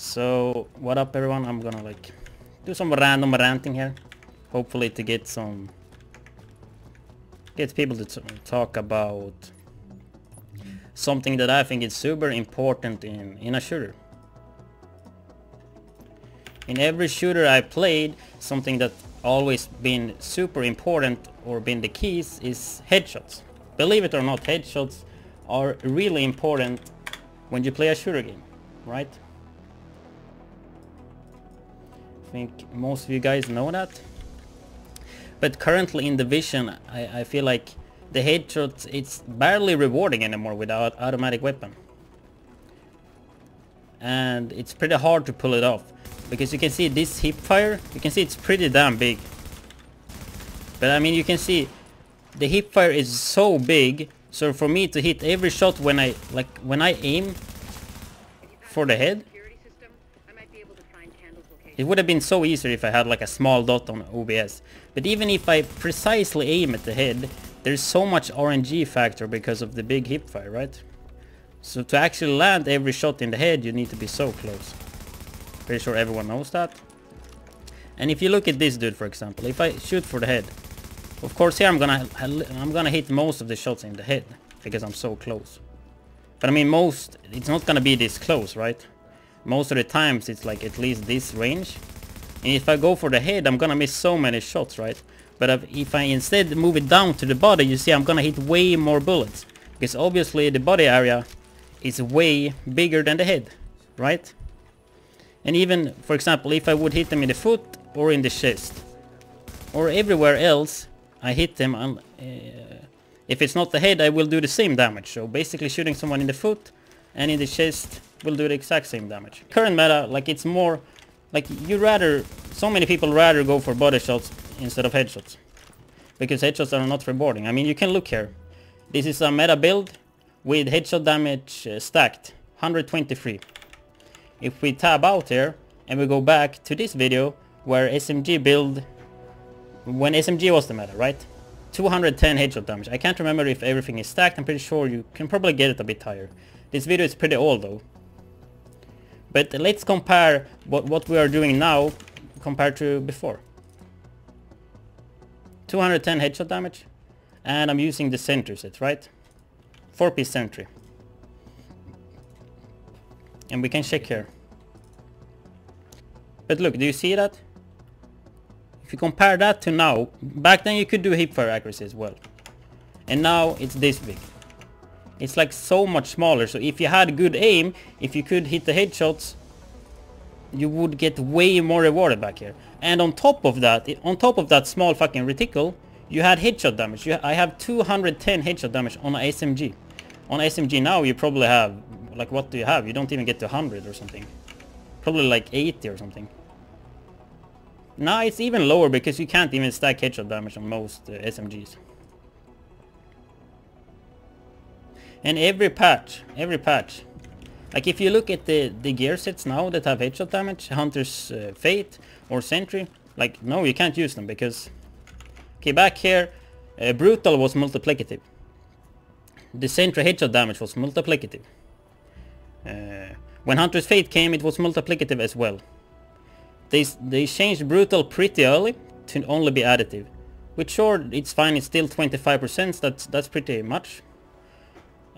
So, what up everyone? I'm gonna like do some random ranting here. Hopefully to get some... Get people to talk about something that I think is super important in, in a shooter. In every shooter I played, something that always been super important or been the keys is headshots. Believe it or not, headshots are really important when you play a shooter game, right? Think most of you guys know that. But currently in Division, I, I feel like the headshots, it's barely rewarding anymore without automatic weapon. And it's pretty hard to pull it off. Because you can see this hip fire, you can see it's pretty damn big. But I mean you can see the hip fire is so big so for me to hit every shot when I like when I aim for the head it would have been so easier if I had like a small dot on OBS. But even if I precisely aim at the head, there's so much RNG factor because of the big hipfire, right? So to actually land every shot in the head, you need to be so close. Pretty sure everyone knows that. And if you look at this dude, for example, if I shoot for the head, of course here I'm gonna I'm gonna hit most of the shots in the head because I'm so close. But I mean most, it's not gonna be this close, right? Most of the times it's like at least this range. And if I go for the head, I'm gonna miss so many shots, right? But if I instead move it down to the body, you see I'm gonna hit way more bullets. Because obviously the body area is way bigger than the head, right? And even, for example, if I would hit them in the foot or in the chest, or everywhere else, I hit them, uh, if it's not the head, I will do the same damage. So basically shooting someone in the foot and in the chest will do the exact same damage. Current meta, like it's more, like you rather, so many people rather go for body shots instead of headshots. Because headshots are not rewarding. I mean, you can look here. This is a meta build with headshot damage uh, stacked, 123. If we tab out here and we go back to this video where SMG build, when SMG was the meta, right? 210 headshot damage. I can't remember if everything is stacked, I'm pretty sure you can probably get it a bit higher. This video is pretty old though. But let's compare what, what we are doing now compared to before. 210 headshot damage. And I'm using the sentry set, right? 4-piece sentry. And we can check here. But look, do you see that? If you compare that to now, back then you could do hipfire accuracy as well. And now it's this big. It's like so much smaller. So if you had good aim, if you could hit the headshots, you would get way more rewarded back here. And on top of that, on top of that small fucking reticle, you had headshot damage. You, I have 210 headshot damage on a SMG. On SMG now you probably have, like what do you have? You don't even get to 100 or something. Probably like 80 or something. Now it's even lower because you can't even stack headshot damage on most uh, SMGs. And every patch, every patch. Like if you look at the, the gear sets now that have headshot damage, Hunter's uh, Fate or Sentry, like no you can't use them because... Okay back here, uh, Brutal was multiplicative. The Sentry headshot damage was multiplicative. Uh, when Hunter's Fate came it was multiplicative as well. They, they changed Brutal pretty early to only be additive. Which sure, it's fine, it's still 25%, that's, that's pretty much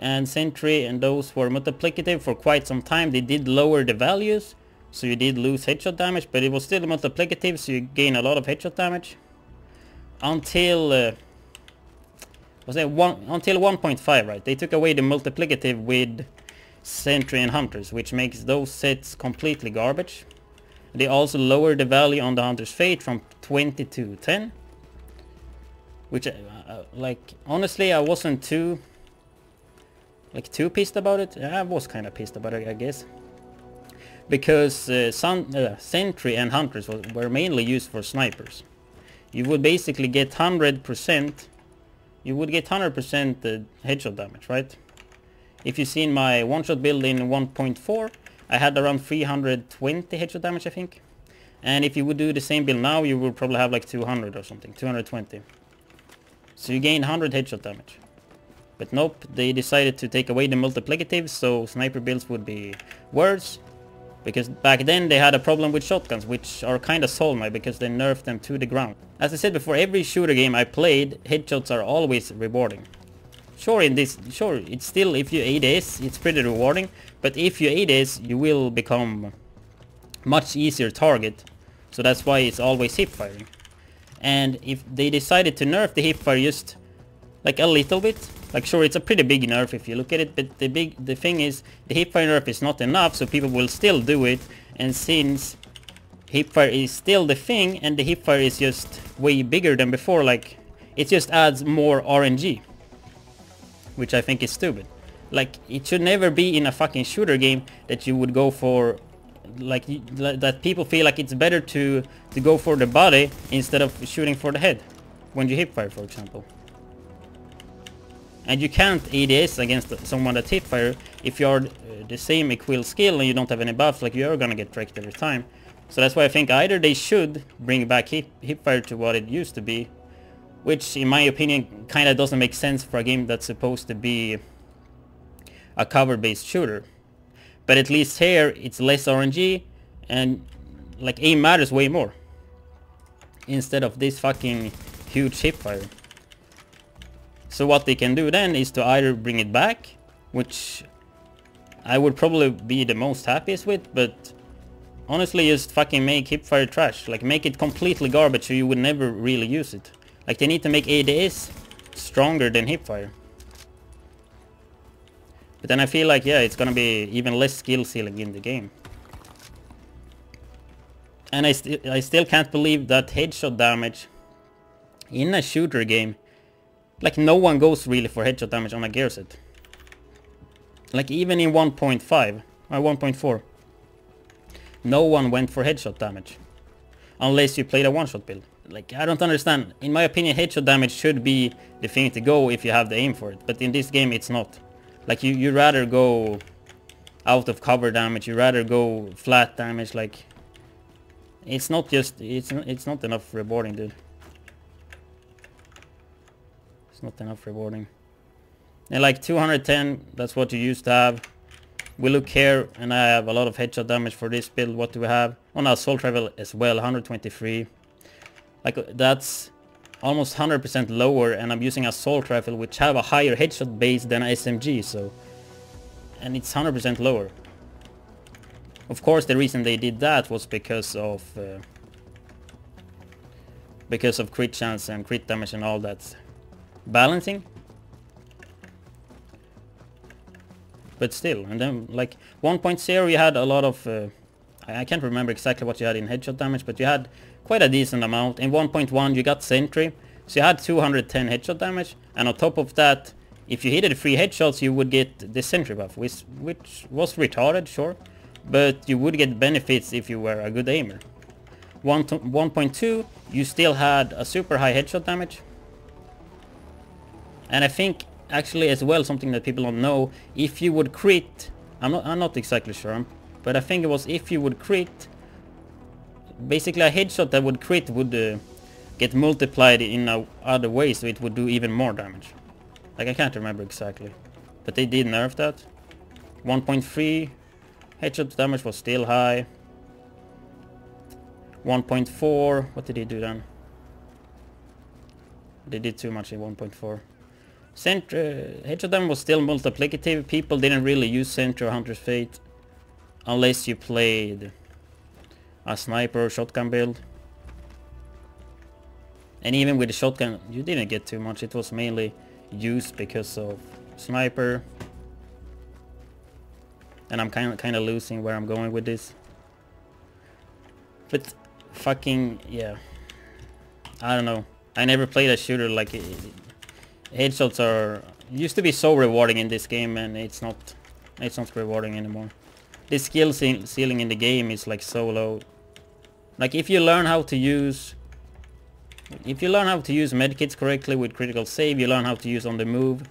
and Sentry and those were multiplicative for quite some time. They did lower the values, so you did lose headshot damage, but it was still multiplicative, so you gain a lot of headshot damage. Until, uh, was it one, until 1.5, right? They took away the multiplicative with Sentry and Hunters, which makes those sets completely garbage. They also lowered the value on the Hunter's Fate from 20 to 10. Which, uh, uh, like, honestly, I wasn't too like too pissed about it. I was kind of pissed about it, I guess. Because uh, sun, uh, Sentry and Hunters were mainly used for snipers. You would basically get 100%, you would get 100% uh, headshot damage, right? If you've seen my one-shot build in 1.4, I had around 320 headshot damage, I think. And if you would do the same build now, you would probably have like 200 or something, 220. So you gain 100 headshot damage. But nope, they decided to take away the multiplicative, so sniper builds would be worse. Because back then they had a problem with shotguns, which are kinda soulmate because they nerfed them to the ground. As I said before, every shooter game I played, headshots are always rewarding. Sure, in this, sure, it's still, if you ADS, it's pretty rewarding, but if you ADS, you will become much easier target. So that's why it's always hip firing. And if they decided to nerf the hip fire just like a little bit, like sure it's a pretty big nerf if you look at it, but the big the thing is the hipfire nerf is not enough, so people will still do it. And since hipfire is still the thing, and the hipfire is just way bigger than before, like it just adds more RNG, which I think is stupid. Like it should never be in a fucking shooter game that you would go for like that people feel like it's better to to go for the body instead of shooting for the head when you hipfire for example and you can't ADS against someone that hipfire if you're uh, the same equal skill and you don't have any buffs, like you're gonna get wrecked every time. So that's why I think either they should bring back hip fire to what it used to be, which in my opinion kinda doesn't make sense for a game that's supposed to be a cover-based shooter. But at least here it's less RNG and like aim matters way more. Instead of this fucking huge hipfire. So what they can do then is to either bring it back, which I would probably be the most happiest with, but honestly just fucking make hipfire trash. Like make it completely garbage so you would never really use it. Like they need to make ADS stronger than hipfire. But then I feel like, yeah, it's gonna be even less skill ceiling in the game. And I, st I still can't believe that headshot damage in a shooter game like no one goes really for headshot damage on a gear set. Like even in 1.5, or 1.4. No one went for headshot damage. Unless you played a one-shot build. Like, I don't understand. In my opinion, headshot damage should be the thing to go if you have the aim for it. But in this game, it's not. Like, you, you rather go out of cover damage. You rather go flat damage. Like, it's not just... It's, it's not enough rewarding, dude. It's not enough rewarding. And like 210, that's what you used to have. We look here, and I have a lot of headshot damage for this build. What do we have? On oh, assault travel as well, 123. Like that's almost 100% lower, and I'm using assault rifle, which have a higher headshot base than SMG, so... And it's 100% lower. Of course, the reason they did that was because of... Uh, because of crit chance and crit damage and all that balancing. But still, and then like 1.0 you had a lot of, uh, I can't remember exactly what you had in headshot damage, but you had quite a decent amount. In 1.1 you got sentry, so you had 210 headshot damage, and on top of that, if you hit the three headshots you would get the sentry buff, which, which was retarded, sure, but you would get benefits if you were a good aimer. 1.2 you still had a super high headshot damage, and I think actually as well something that people don't know, if you would crit, I'm not, I'm not exactly sure, but I think it was if you would crit, basically a headshot that would crit would uh, get multiplied in a other way, so it would do even more damage. Like I can't remember exactly, but they did nerf that. 1.3 headshot damage was still high. 1.4, what did he do then? They did too much in 1.4. Cent uh, HM was still multiplicative. People didn't really use Sentry or Hunter's Fate unless you played a sniper or shotgun build. And even with the shotgun, you didn't get too much. It was mainly used because of sniper. And I'm kind of kind of losing where I'm going with this. But fucking yeah, I don't know. I never played a shooter like headshots are used to be so rewarding in this game and it's not it's not rewarding anymore. The skill ceiling in the game is like so low. Like if you learn how to use if you learn how to use medkits correctly with critical save, you learn how to use on the move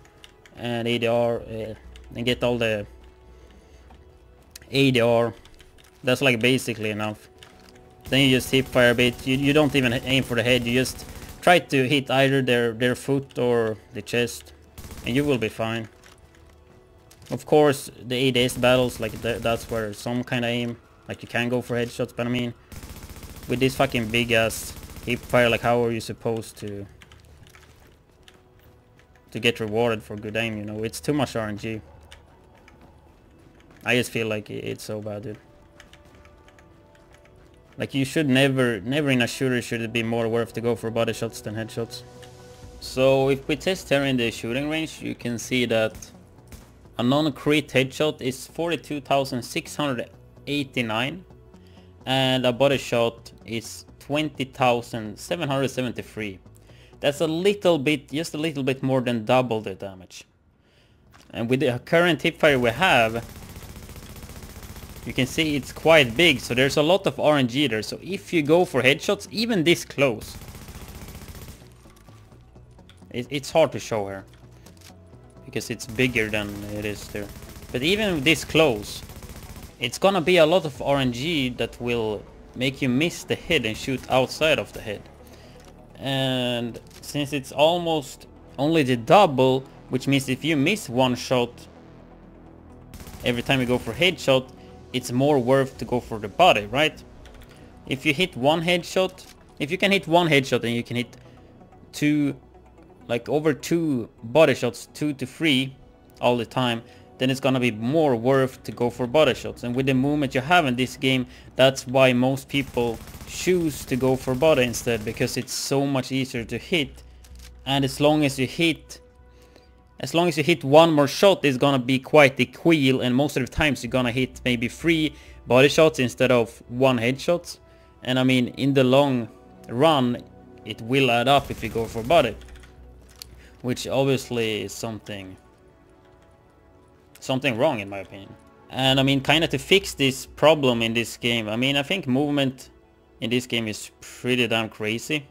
and ADR uh, and get all the ADR. That's like basically enough. Then you just hip fire a bit. You, you don't even aim for the head, you just Try to hit either their, their foot or the chest and you will be fine. Of course the ADS battles, like th that's where some kind of aim Like you can go for headshots, but I mean, with this fucking big ass hip fire, like how are you supposed to to get rewarded for good aim, you know? It's too much RNG. I just feel like it's so bad, dude. Like you should never, never in a shooter should it be more worth to go for body shots than headshots. So if we test here in the shooting range, you can see that a non-crit headshot is 42,689 and a body shot is 20,773. That's a little bit, just a little bit more than double the damage. And with the current hipfire we have, you can see it's quite big, so there's a lot of RNG there. So if you go for headshots, even this close, it, it's hard to show here. Because it's bigger than it is there. But even this close, it's gonna be a lot of RNG that will make you miss the head and shoot outside of the head. And since it's almost only the double, which means if you miss one shot every time you go for headshot, it's more worth to go for the body, right? If you hit one headshot, if you can hit one headshot and you can hit two, like over two body shots, two to three all the time, then it's gonna be more worth to go for body shots. And with the movement you have in this game, that's why most people choose to go for body instead, because it's so much easier to hit. And as long as you hit as long as you hit one more shot, it's gonna be quite the queel, and most of the times you're gonna hit maybe three body shots instead of one headshot. And I mean, in the long run, it will add up if you go for body. Which obviously is something something wrong in my opinion. And I mean, kind of to fix this problem in this game, I mean, I think movement in this game is pretty damn crazy.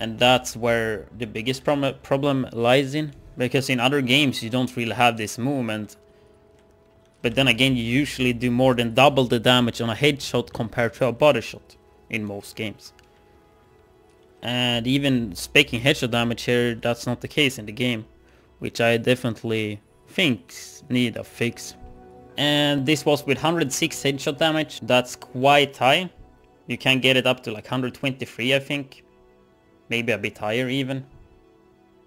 And that's where the biggest problem problem lies in. Because in other games you don't really have this movement. But then again you usually do more than double the damage on a headshot compared to a body shot in most games. And even speaking headshot damage here, that's not the case in the game. Which I definitely think need a fix. And this was with 106 headshot damage, that's quite high. You can get it up to like 123 I think. Maybe a bit higher even.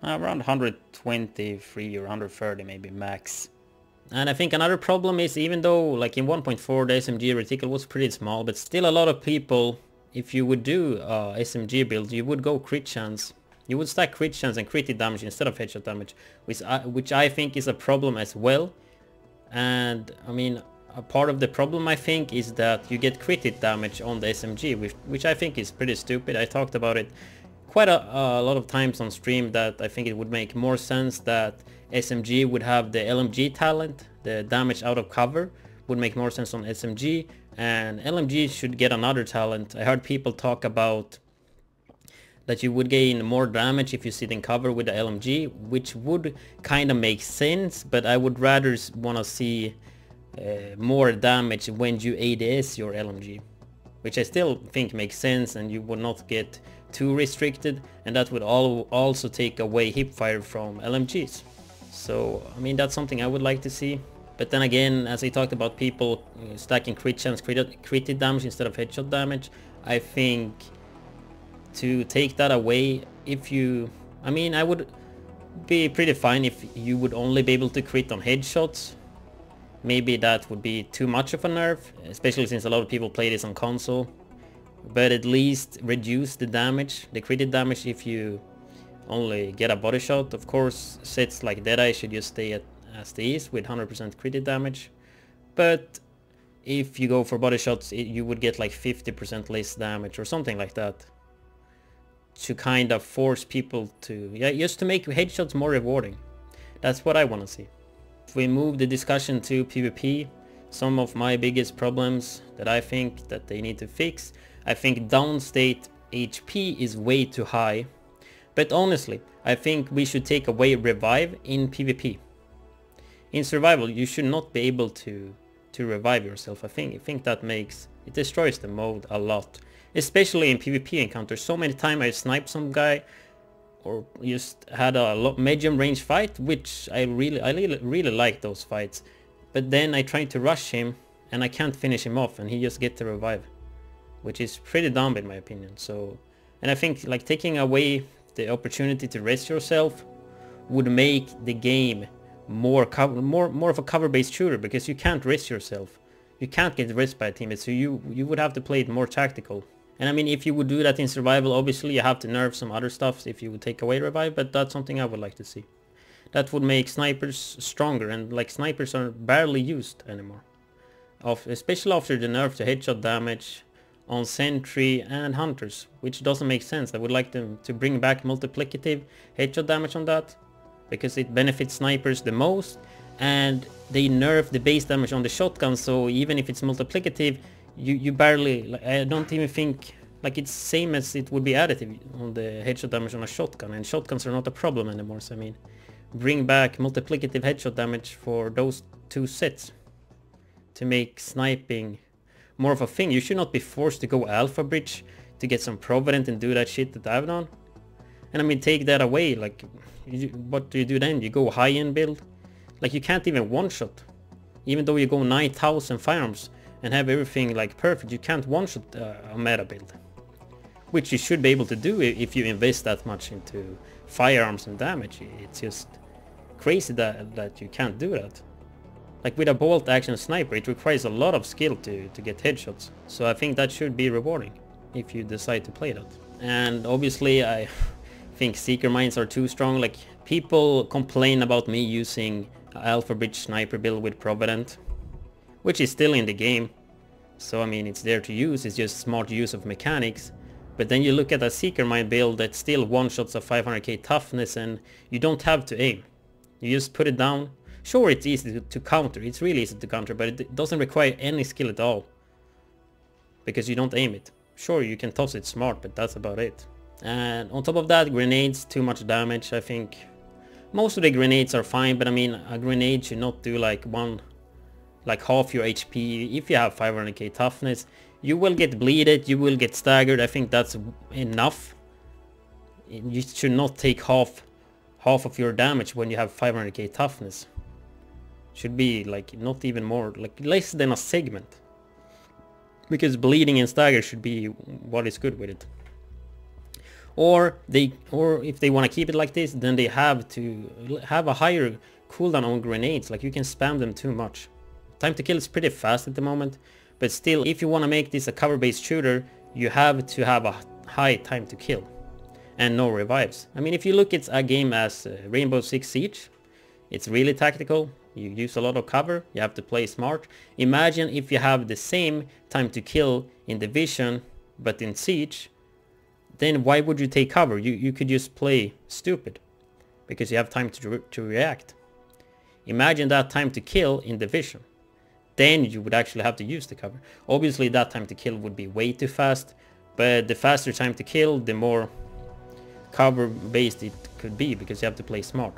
Uh, around 123 or 130 maybe max. And I think another problem is even though like in 1.4 the SMG reticle was pretty small, but still a lot of people, if you would do uh, SMG build, you would go crit chance. You would stack crit chance and crit damage instead of headshot damage, which I, which I think is a problem as well. And I mean, a part of the problem I think is that you get crit damage on the SMG, which, which I think is pretty stupid. I talked about it quite a, a, lot of times on stream that I think it would make more sense that SMG would have the LMG talent, the damage out of cover would make more sense on SMG and LMG should get another talent. I heard people talk about that you would gain more damage if you sit in cover with the LMG, which would kind of make sense, but I would rather want to see uh, more damage when you ADS your LMG, which I still think makes sense and you would not get too restricted and that would also take away hipfire from LMGs. So I mean that's something I would like to see. But then again, as I talked about people uh, stacking crit chance, crit, crit damage instead of headshot damage, I think to take that away, if you... I mean, I would be pretty fine if you would only be able to crit on headshots. Maybe that would be too much of a nerf, especially since a lot of people play this on console but at least reduce the damage, the crit damage if you only get a body shot. Of course, sets like Deadeye should just stay at as they is with 100% crit damage. But if you go for body shots, it, you would get like 50% less damage or something like that. To kind of force people to, yeah, just to make headshots more rewarding. That's what I want to see. If we move the discussion to PvP, some of my biggest problems that I think that they need to fix I think downstate HP is way too high. But honestly, I think we should take away revive in PvP. In survival, you should not be able to to revive yourself. I think I think that makes it destroys the mode a lot, especially in PvP encounters. So many times I sniped some guy or just had a medium range fight, which I really I really really like those fights. But then I tried to rush him and I can't finish him off and he just get the revive. Which is pretty dumb in my opinion. So, and I think like taking away the opportunity to rest yourself would make the game more more more of a cover-based shooter because you can't rest yourself. You can't get rest by a teammate, so you you would have to play it more tactical. And I mean, if you would do that in survival, obviously you have to nerf some other stuff if you would take away revive, but that's something I would like to see. That would make snipers stronger, and like snipers are barely used anymore. Of, especially after the nerf to headshot damage on sentry and hunters, which doesn't make sense. I would like them to bring back multiplicative headshot damage on that, because it benefits snipers the most, and they nerf the base damage on the shotgun, so even if it's multiplicative, you, you barely, like, I don't even think, like it's same as it would be additive on the headshot damage on a shotgun, and shotguns are not a problem anymore, so I mean, bring back multiplicative headshot damage for those two sets to make sniping more of a thing. You should not be forced to go alpha bridge to get some provident and do that shit that I've done. And I mean, take that away, like, you, what do you do then? You go high-end build? Like, you can't even one-shot. Even though you go 9000 firearms, and have everything like perfect, you can't one-shot uh, a meta build. Which you should be able to do if you invest that much into firearms and damage. It's just crazy that, that you can't do that. Like with a bolt action sniper, it requires a lot of skill to, to get headshots. So I think that should be rewarding if you decide to play that. And obviously I think Seeker Mines are too strong. Like people complain about me using Alpha Bridge sniper build with Provident which is still in the game. So I mean, it's there to use, it's just smart use of mechanics. But then you look at a Seeker Mine build that still one-shots a 500k toughness and you don't have to aim. You just put it down. Sure, it's easy to, to counter, it's really easy to counter, but it doesn't require any skill at all. Because you don't aim it. Sure, you can toss it smart, but that's about it. And on top of that, grenades, too much damage, I think. Most of the grenades are fine, but I mean, a grenade should not do like one like half your HP. If you have 500k toughness, you will get bleeded, you will get staggered. I think that's enough. You should not take half half of your damage when you have 500k toughness. Should be like not even more, like less than a segment. Because bleeding and stagger should be what is good with it. Or they, or if they want to keep it like this, then they have to have a higher cooldown on grenades. Like you can spam them too much. Time to kill is pretty fast at the moment, but still, if you want to make this a cover-based shooter, you have to have a high time to kill and no revives. I mean, if you look at a game as uh, Rainbow Six Siege, it's really tactical. You use a lot of cover, you have to play smart. Imagine if you have the same time to kill in Division, but in Siege, then why would you take cover? You, you could just play stupid, because you have time to, re to react. Imagine that time to kill in Division then you would actually have to use the cover. Obviously that time to kill would be way too fast, but the faster time to kill, the more cover based it could be because you have to play smart.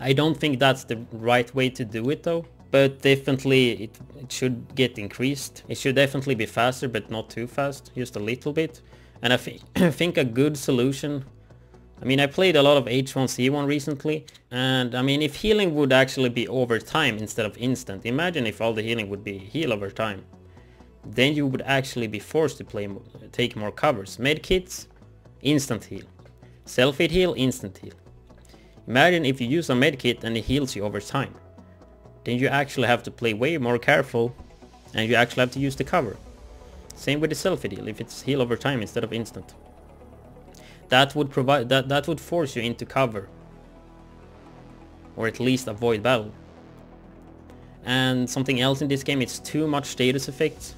I don't think that's the right way to do it though, but definitely it, it should get increased. It should definitely be faster, but not too fast, just a little bit. And I think a good solution I mean, I played a lot of H1Z1 recently, and I mean, if healing would actually be over time instead of instant, imagine if all the healing would be heal over time. Then you would actually be forced to play, take more covers. Medkits, instant heal. Self-hit heal, instant heal. Imagine if you use a medkit and it heals you over time. Then you actually have to play way more careful, and you actually have to use the cover. Same with the self-hit heal, if it's heal over time instead of instant that would provide that that would force you into cover or at least avoid battle and something else in this game it's too much status effects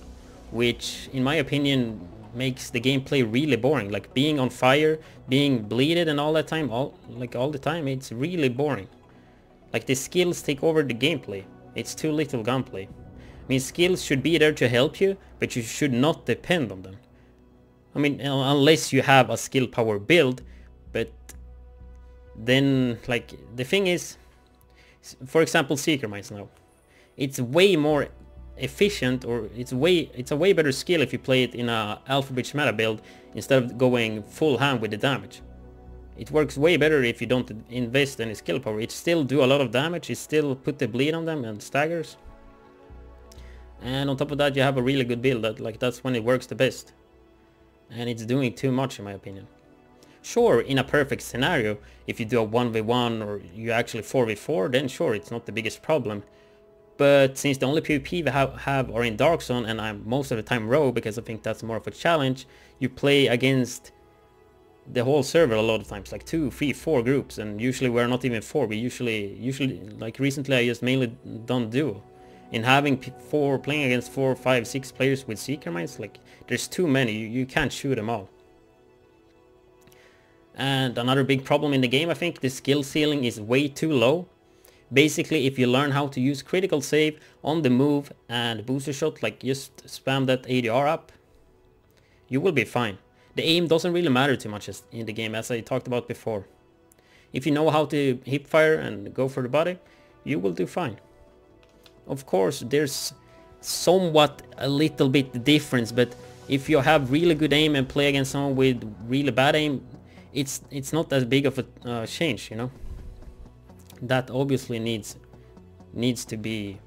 which in my opinion makes the gameplay really boring. Like being on fire being bleeded and all that time all like all the time it's really boring. Like the skills take over the gameplay. It's too little gunplay. I mean skills should be there to help you but you should not depend on them. I mean, unless you have a skill power build, but then, like, the thing is, for example, Seeker Mines now, it's way more efficient or it's way it's a way better skill if you play it in a Alpha Bridge meta build instead of going full hand with the damage. It works way better if you don't invest any skill power. It still do a lot of damage, it still put the bleed on them and staggers. And on top of that you have a really good build, that like that's when it works the best. And it's doing too much in my opinion. Sure, in a perfect scenario, if you do a 1v1 or you actually 4v4, then sure, it's not the biggest problem. But since the only PvP we have, are in Dark Zone and I'm most of the time rogue because I think that's more of a challenge, you play against the whole server a lot of times, like two, three, four groups, and usually we're not even four. We usually, usually, like recently, I just mainly done duo. In having four, playing against four, five, six players with Seeker Mines, like there's too many. You, you can't shoot them all. And another big problem in the game, I think, the skill ceiling is way too low. Basically, if you learn how to use critical save on the move and booster shot, like just spam that ADR up, you will be fine. The aim doesn't really matter too much in the game, as I talked about before. If you know how to hip fire and go for the body, you will do fine. Of course, there's somewhat a little bit difference, but if you have really good aim and play against someone with really bad aim, it's it's not as big of a uh, change, you know. That obviously needs needs to be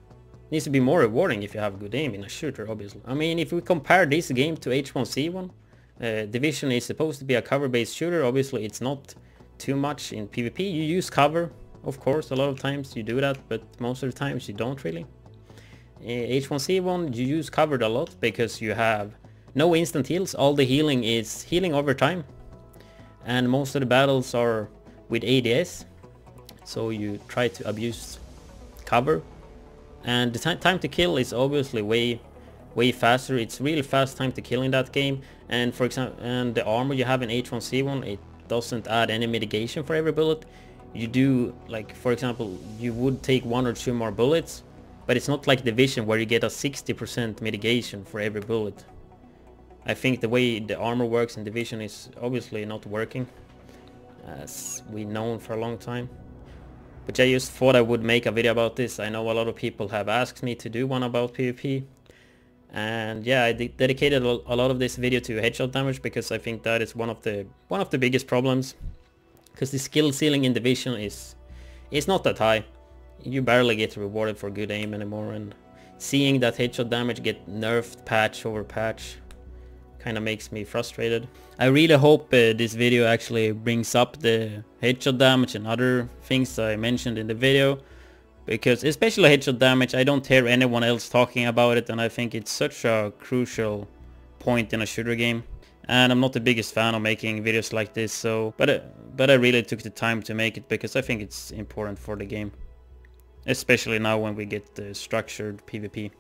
needs to be more rewarding if you have good aim in a shooter, obviously. I mean, if we compare this game to H1Z1 uh, Division is supposed to be a cover-based shooter. Obviously, it's not too much in PvP. You use cover, of course, a lot of times you do that, but most of the times you don't really. Uh, H1Z1, you use covered a lot because you have no instant heals. All the healing is healing over time. And most of the battles are with ADS. So you try to abuse cover. And the time to kill is obviously way way faster. It's really fast time to kill in that game. And for example, and the armor you have in H1Z1, it doesn't add any mitigation for every bullet. You do, like, for example, you would take one or two more bullets, but it's not like Division where you get a 60% mitigation for every bullet. I think the way the armor works in Division is obviously not working, as we known for a long time. But I just thought I would make a video about this. I know a lot of people have asked me to do one about PvP, and yeah I de dedicated a lot of this video to headshot damage because I think that is one of the one of the biggest problems. Because the skill ceiling in division is is not that high. You barely get rewarded for good aim anymore and seeing that headshot damage get nerfed patch over patch kind of makes me frustrated. I really hope uh, this video actually brings up the headshot damage and other things I mentioned in the video because especially headshot damage I don't hear anyone else talking about it and I think it's such a crucial point in a shooter game and I'm not the biggest fan of making videos like this so but uh, but I really took the time to make it because I think it's important for the game especially now when we get the structured PvP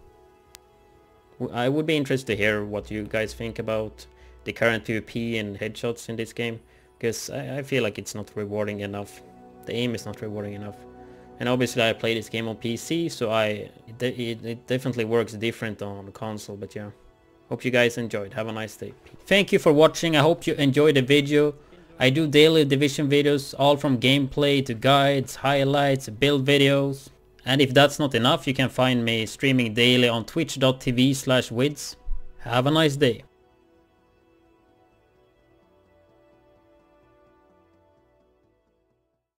I would be interested to hear what you guys think about the current PvP and headshots in this game because I, I feel like it's not rewarding enough the aim is not rewarding enough and obviously I play this game on PC, so I it, it, it, definitely works different on the console, but yeah. Hope you guys enjoyed. Have a nice day. Thank you for watching. I hope you enjoyed the video. I do daily division videos, all from gameplay to guides, highlights, build videos. And if that's not enough, you can find me streaming daily on twitch.tv slash widdz. Have a nice day.